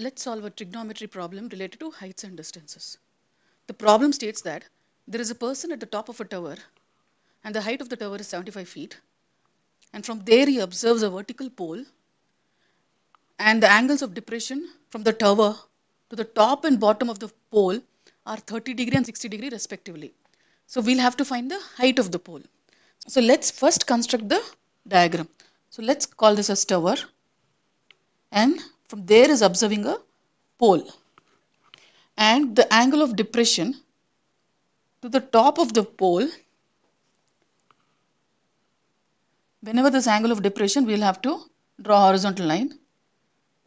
let's solve a trigonometry problem related to heights and distances. The problem states that there is a person at the top of a tower and the height of the tower is 75 feet and from there he observes a vertical pole and the angles of depression from the tower to the top and bottom of the pole are 30 degree and 60 degree respectively. So we'll have to find the height of the pole. So let's first construct the diagram. So let's call this as tower and from there is observing a pole. And the angle of depression to the top of the pole whenever this angle of depression we'll have to draw horizontal line.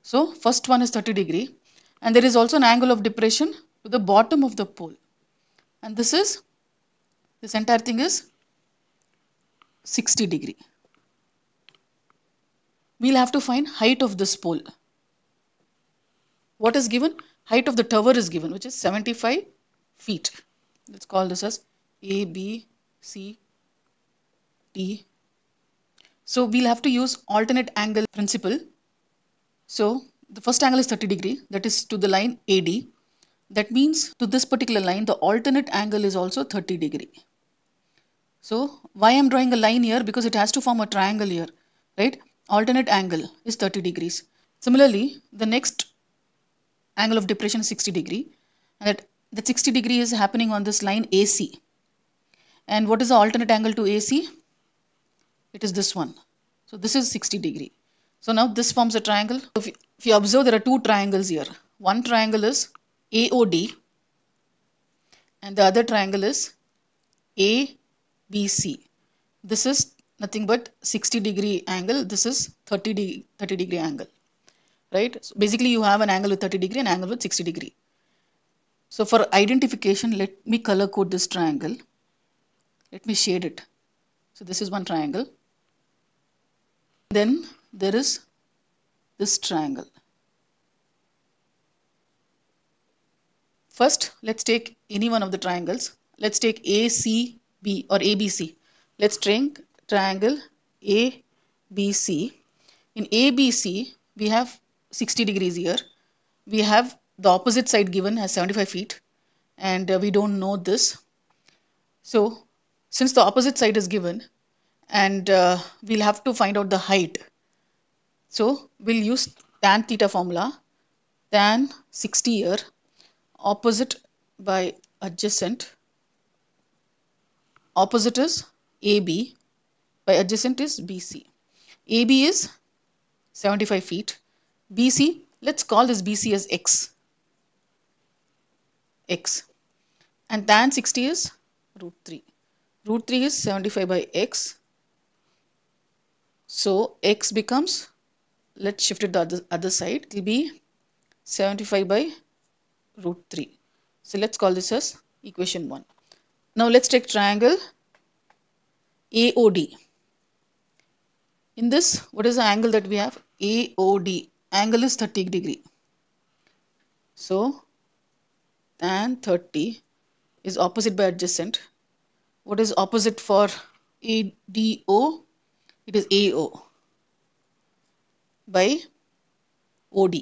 So first one is 30 degree. And there is also an angle of depression to the bottom of the pole. And this is this entire thing is 60 degree. We'll have to find height of this pole what is given? Height of the tower is given which is 75 feet. Let's call this as a b c d. So we'll have to use alternate angle principle. So the first angle is 30 degree that is to the line AD that means to this particular line the alternate angle is also 30 degree. So why I'm drawing a line here? Because it has to form a triangle here right? Alternate angle is 30 degrees. Similarly the next angle of depression is 60 degree. And that, that 60 degree is happening on this line AC and what is the alternate angle to AC it is this one. So this is 60 degree. So now this forms a triangle. If you, if you observe there are two triangles here. One triangle is AOD and the other triangle is ABC this is nothing but 60 degree angle. This is 30 degree 30 degree angle right? So basically you have an angle with 30 degree and angle with 60 degree. So for identification let me color code this triangle. Let me shade it. So this is one triangle. Then there is this triangle. First let's take any one of the triangles. Let's take ACB or ABC let's take triangle ABC in ABC we have 60 degrees here. We have the opposite side given as 75 feet and uh, we don't know this. So since the opposite side is given and uh, we'll have to find out the height. So we'll use tan theta formula tan 60 here opposite by adjacent. Opposite is AB by adjacent is BC AB is 75 feet BC let's call this BC as X. X. And tan 60 is root 3 root 3 is 75 by X. So X becomes let's shift it the other, other side. It will be 75 by root 3 so let's call this as equation 1 now let's take triangle AOD in this what is the angle that we have? AOD angle is 30 degree. So tan 30 is opposite by adjacent. What is opposite for ADO it is AO by OD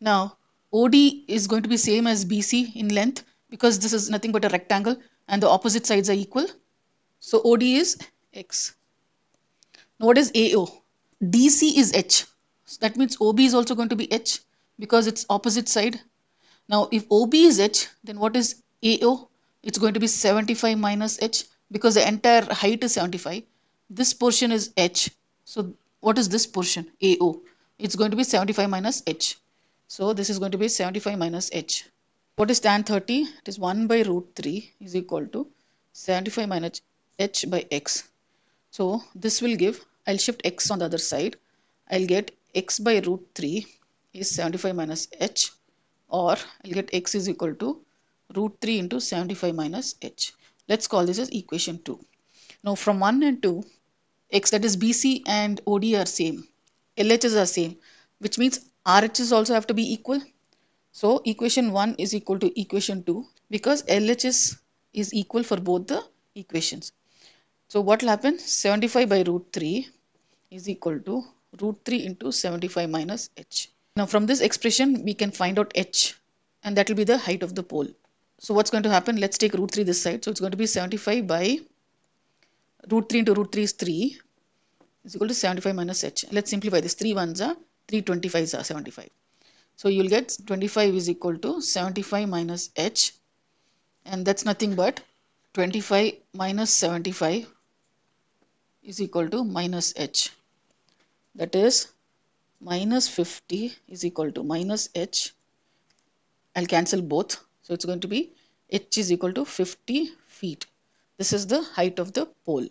now OD is going to be same as BC in length because this is nothing but a rectangle and the opposite sides are equal. So OD is X. Now what is AO DC is H so that means OB is also going to be H because it's opposite side. Now if OB is H then what is AO? It's going to be 75 minus H because the entire height is 75. This portion is H. So what is this portion? AO. It's going to be 75 minus H. So this is going to be 75 minus H. What is tan 30? It is 1 by root 3 is equal to 75 minus H by X. So this will give, I'll shift X on the other side. I'll get x by root 3 is 75 minus h or I'll get x is equal to root 3 into 75 minus h. Let's call this as equation 2. Now from 1 and 2, x that is BC and OD are same. LHs are same which means RHs also have to be equal. So equation 1 is equal to equation 2 because LHS is equal for both the equations. So what will happen? 75 by root 3 is equal to root 3 into 75 minus h. Now from this expression, we can find out h and that will be the height of the pole. So what's going to happen? Let's take root 3 this side. So it's going to be 75 by root 3 into root 3 is 3 is equal to 75 minus h. Let's simplify this. 3 ones are 3 25s are 75. So you'll get 25 is equal to 75 minus h and that's nothing but 25 minus 75 is equal to minus h. That is minus 50 is equal to minus h. I'll cancel both. So it's going to be h is equal to 50 feet. This is the height of the pole.